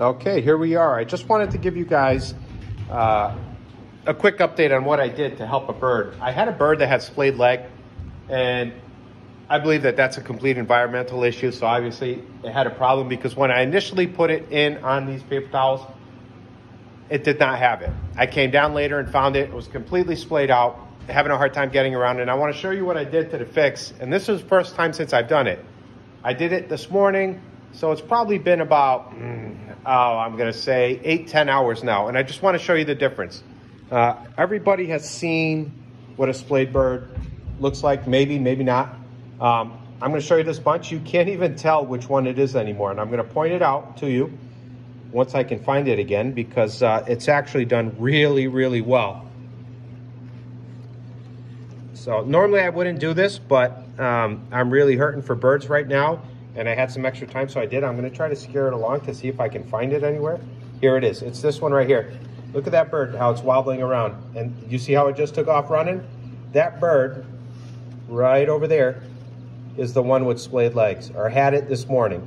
Okay, here we are. I just wanted to give you guys uh, a quick update on what I did to help a bird. I had a bird that had splayed leg, and I believe that that's a complete environmental issue. So obviously it had a problem because when I initially put it in on these paper towels, it did not have it. I came down later and found it. It was completely splayed out, having a hard time getting around. And I want to show you what I did to the fix. And this is the first time since I've done it. I did it this morning. So it's probably been about, mm, oh, I'm going to say eight, 10 hours now. And I just want to show you the difference. Uh, everybody has seen what a splayed bird looks like. Maybe, maybe not. Um, I'm going to show you this bunch. You can't even tell which one it is anymore. And I'm going to point it out to you once I can find it again because uh, it's actually done really, really well. So normally I wouldn't do this, but um, I'm really hurting for birds right now and I had some extra time, so I did. I'm gonna try to scare it along to see if I can find it anywhere. Here it is, it's this one right here. Look at that bird, how it's wobbling around. And you see how it just took off running? That bird right over there is the one with splayed legs, or had it this morning.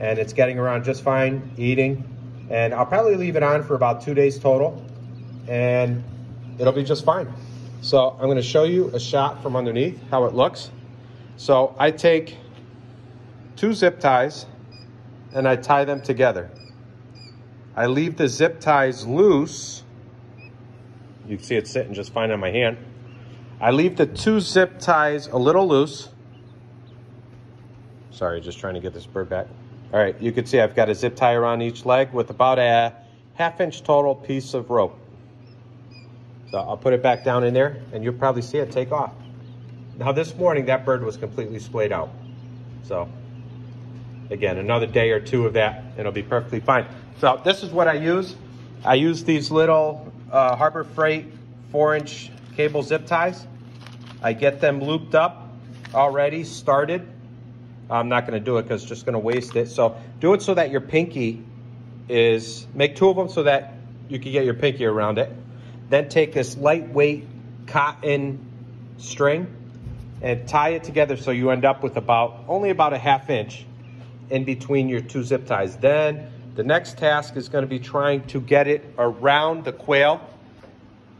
And it's getting around just fine, eating. And I'll probably leave it on for about two days total, and it'll be just fine. So I'm gonna show you a shot from underneath, how it looks. So I take two zip ties and I tie them together. I leave the zip ties loose. You can see it sitting just fine on my hand. I leave the two zip ties a little loose. Sorry, just trying to get this bird back. All right, you can see I've got a zip tie around each leg with about a half inch total piece of rope. So I'll put it back down in there and you'll probably see it take off. Now this morning, that bird was completely splayed out. So again, another day or two of that, and it'll be perfectly fine. So this is what I use. I use these little uh, Harbor Freight four inch cable zip ties. I get them looped up already, started. I'm not gonna do it because it's just gonna waste it. So do it so that your pinky is, make two of them so that you can get your pinky around it. Then take this lightweight cotton string and tie it together so you end up with about, only about a half inch in between your two zip ties. Then the next task is going to be trying to get it around the quail.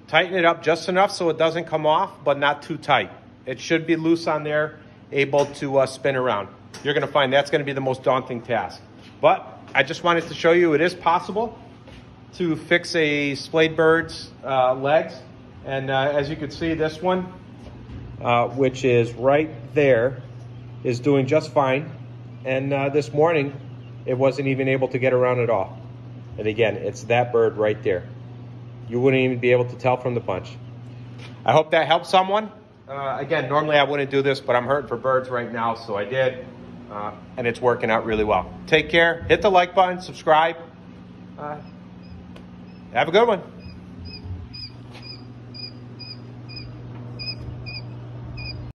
Tighten it up just enough so it doesn't come off, but not too tight. It should be loose on there, able to uh, spin around. You're going to find that's going to be the most daunting task. But I just wanted to show you it is possible to fix a splayed bird's uh, legs. And uh, as you can see, this one, uh, which is right there, is doing just fine. And uh, this morning, it wasn't even able to get around at all. And again, it's that bird right there. You wouldn't even be able to tell from the punch. I hope that helps someone. Uh, again, normally I wouldn't do this, but I'm hurting for birds right now, so I did. Uh, and it's working out really well. Take care. Hit the like button, subscribe. Uh, have a good one.